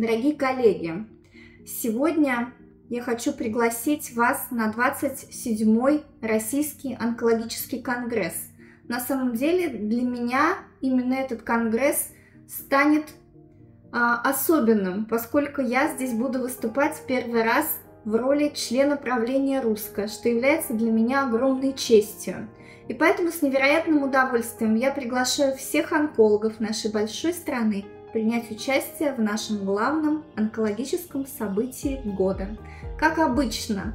Дорогие коллеги, сегодня я хочу пригласить вас на 27-й Российский онкологический конгресс. На самом деле для меня именно этот конгресс станет а, особенным, поскольку я здесь буду выступать первый раз в роли члена правления РУСКО, что является для меня огромной честью. И поэтому с невероятным удовольствием я приглашаю всех онкологов нашей большой страны принять участие в нашем главном онкологическом событии года. Как обычно,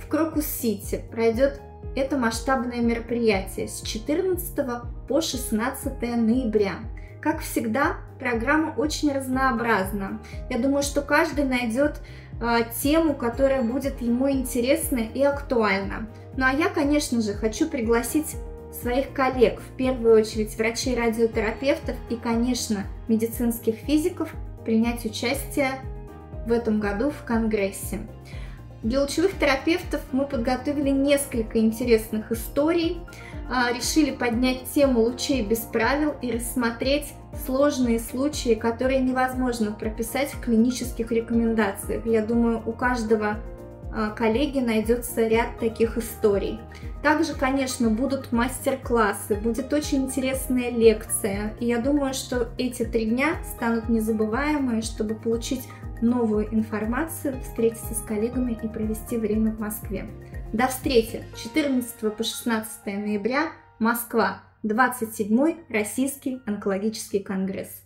в Крокус-Сити пройдет это масштабное мероприятие с 14 по 16 ноября. Как всегда, программа очень разнообразна. Я думаю, что каждый найдет э, тему, которая будет ему интересна и актуальна. Ну а я, конечно же, хочу пригласить своих коллег, в первую очередь врачей-радиотерапевтов и, конечно, медицинских физиков, принять участие в этом году в Конгрессе. Для лучевых терапевтов мы подготовили несколько интересных историй, а, решили поднять тему лучей без правил и рассмотреть сложные случаи, которые невозможно прописать в клинических рекомендациях. Я думаю, у каждого коллеги найдется ряд таких историй. Также, конечно, будут мастер-классы, будет очень интересная лекция. И я думаю, что эти три дня станут незабываемые, чтобы получить новую информацию, встретиться с коллегами и провести время в Москве. До встречи 14 по 16 ноября, Москва, 27-й Российский онкологический конгресс.